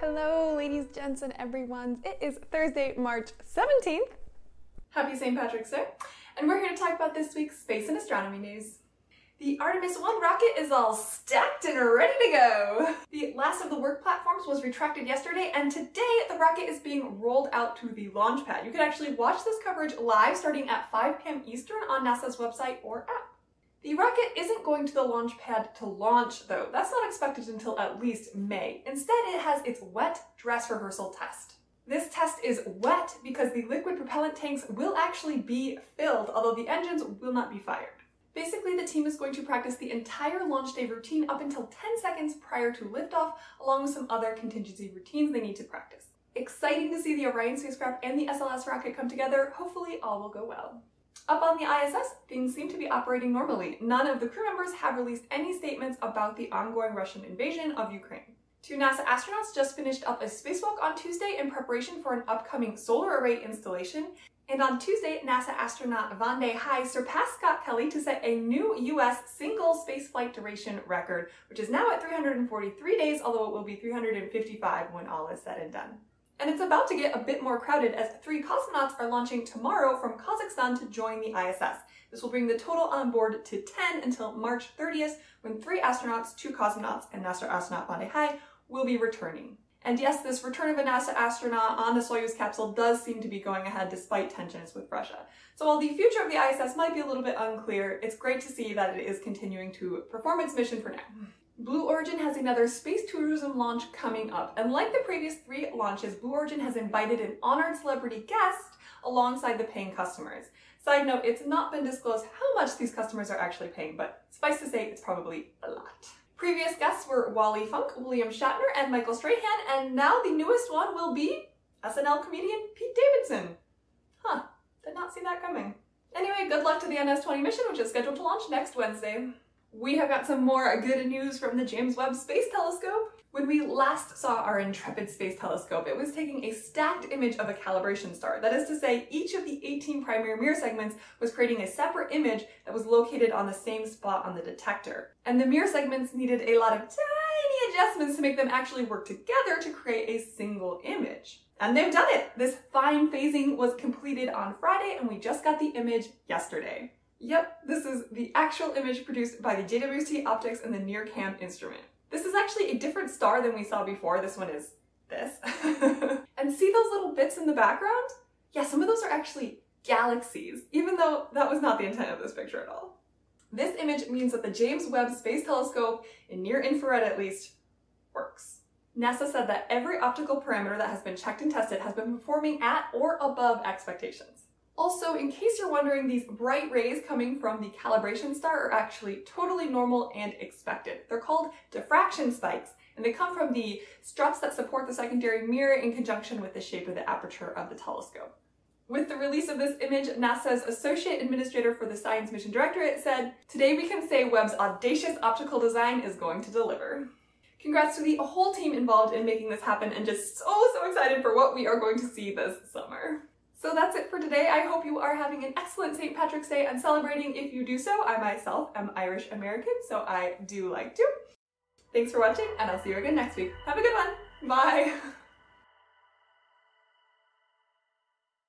Hello, ladies, gents, and everyone. It is Thursday, March 17th. Happy St. Patrick's Day, and we're here to talk about this week's space and astronomy news. The Artemis 1 rocket is all stacked and ready to go! The last of the work platforms was retracted yesterday, and today the rocket is being rolled out to the launch pad. You can actually watch this coverage live starting at 5 p.m. Eastern on NASA's website or app. The rocket isn't going to the launch pad to launch, though. That's not expected until at least May. Instead, it has its wet dress rehearsal test. This test is wet because the liquid propellant tanks will actually be filled, although the engines will not be fired. Basically, the team is going to practice the entire launch day routine up until 10 seconds prior to liftoff, along with some other contingency routines they need to practice. Exciting to see the Orion spacecraft and the SLS rocket come together. Hopefully all will go well. Up on the ISS, things seem to be operating normally. None of the crew members have released any statements about the ongoing Russian invasion of Ukraine. Two NASA astronauts just finished up a spacewalk on Tuesday in preparation for an upcoming solar array installation. And on Tuesday, NASA astronaut Vande Hei surpassed Scott Kelly to set a new US single spaceflight duration record, which is now at 343 days, although it will be 355 when all is said and done. And it's about to get a bit more crowded as three cosmonauts are launching tomorrow from Kazakhstan to join the ISS. This will bring the total on board to 10 until March 30th, when three astronauts, two cosmonauts, and NASA astronaut Vande Hei will be returning. And yes, this return of a NASA astronaut on the Soyuz capsule does seem to be going ahead despite tensions with Russia. So while the future of the ISS might be a little bit unclear, it's great to see that it is continuing to perform its mission for now. Blue Origin has another space tourism launch coming up, and like the previous three launches, Blue Origin has invited an honored celebrity guest alongside the paying customers. Side note, it's not been disclosed how much these customers are actually paying, but suffice to say, it's probably a lot. Previous guests were Wally Funk, William Shatner, and Michael Strahan, and now the newest one will be SNL comedian Pete Davidson. Huh, did not see that coming. Anyway, good luck to the NS-20 mission, which is scheduled to launch next Wednesday. We have got some more good news from the James Webb Space Telescope. When we last saw our Intrepid Space Telescope, it was taking a stacked image of a calibration star. That is to say, each of the 18 primary mirror segments was creating a separate image that was located on the same spot on the detector. And the mirror segments needed a lot of tiny adjustments to make them actually work together to create a single image. And they've done it! This fine phasing was completed on Friday and we just got the image yesterday. Yep, this is the actual image produced by the JWST optics and the NIRCam instrument. This is actually a different star than we saw before. This one is this. and see those little bits in the background? Yeah, some of those are actually galaxies, even though that was not the intent of this picture at all. This image means that the James Webb Space Telescope, in near infrared at least, works. NASA said that every optical parameter that has been checked and tested has been performing at or above expectations. Also, in case you're wondering, these bright rays coming from the calibration star are actually totally normal and expected. They're called diffraction spikes, and they come from the struts that support the secondary mirror in conjunction with the shape of the aperture of the telescope. With the release of this image, NASA's Associate Administrator for the Science Mission Directorate said, Today we can say Webb's audacious optical design is going to deliver. Congrats to the whole team involved in making this happen and just so, so excited for what we are going to see this summer. So that's it for today. I hope you are having an excellent St. Patrick's Day and celebrating if you do so. I myself am Irish American, so I do like to. Thanks for watching, and I'll see you again next week. Have a good one. Bye.